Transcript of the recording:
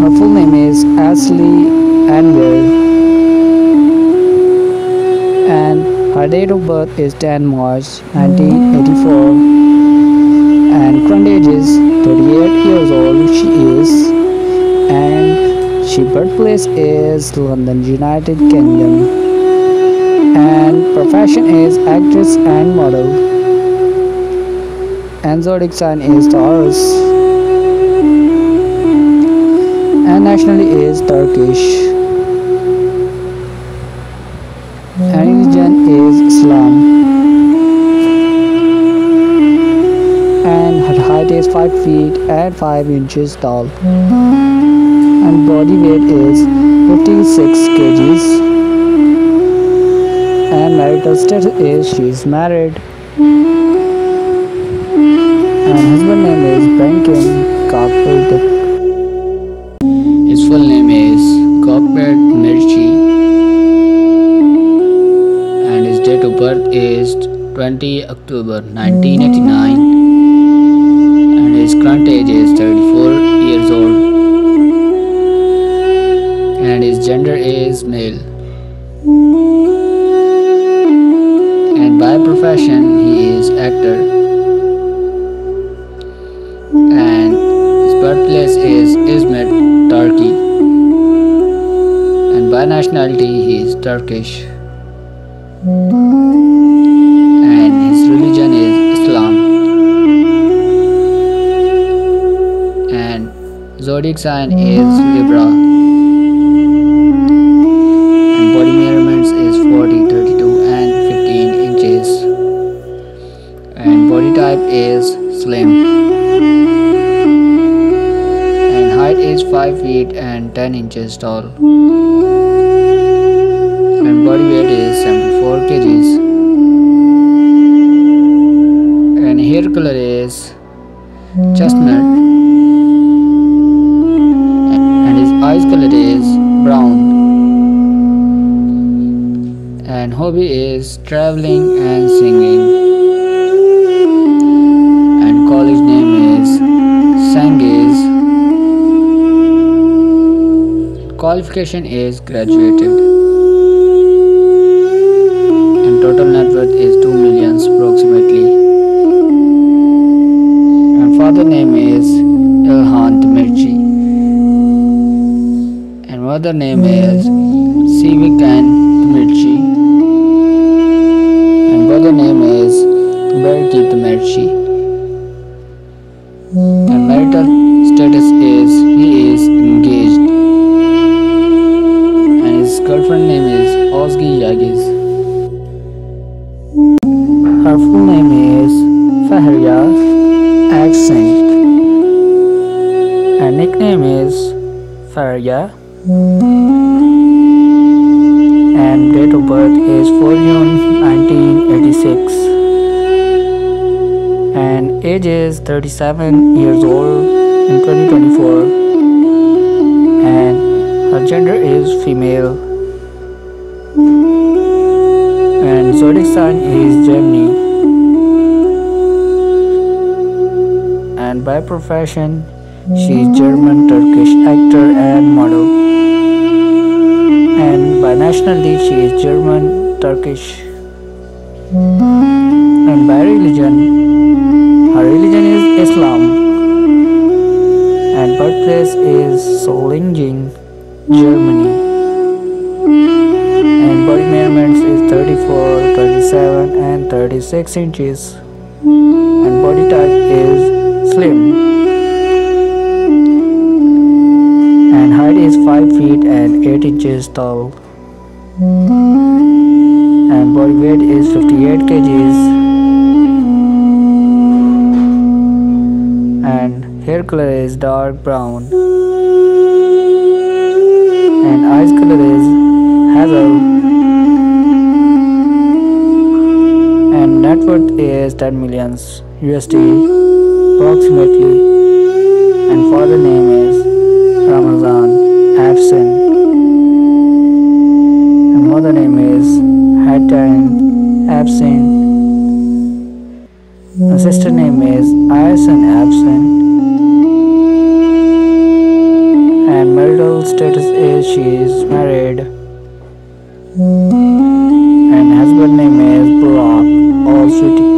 Her full name is Asli Enver. And her date of birth is 10 March 1984 and current age is 38 years old. She is and she birthplace is London United Kingdom. And profession is actress and model. And zodiac sign is Taurus nationality is Turkish. And religion is Islam. And her height is 5 feet and 5 inches tall. And body weight is 56 kgs. And marital status is she is married. And husband name is Brankin Carpenter Mirchi and his date of birth is 20 October 1989 and his current age is 34 years old. And his gender is male. And by profession he is actor. And his birthplace is Izmit, Turkey by nationality he is Turkish. And his religion is Islam. And zodiac sign is Libra. And body measurements is 40 32 and 15 inches. And body type is is 5 feet and 10 inches tall. And body weight is 74 kgs. And hair color is chestnut. And his eyes color is brown. And hobby is traveling and singing qualification is graduated. And total net worth is 2 millions approximately. And father name is Ilhan Demirci and mother name is Her full name is Fahriye Aksin and nickname is Fahriye. And date of birth is 4 June 1986 and age is 37 years old in 2024 and her gender is female zodiac sign is Gemini and by profession she is German Turkish actor and model. And by nationality she is German Turkish. And by religion her religion is Islam. And birthplace is Solingen Germany 34 27 and 36 inches. And body type is slim. And height is 5 feet and 8 inches tall. And body weight is 58 kgs. And hair color is dark brown. And eyes color is hazel and is 10 millions USD approximately. And father name is Ramazan Afsin and mother name is Hatan Absin and sister name is Aysan Absin and marital status is she is married. Al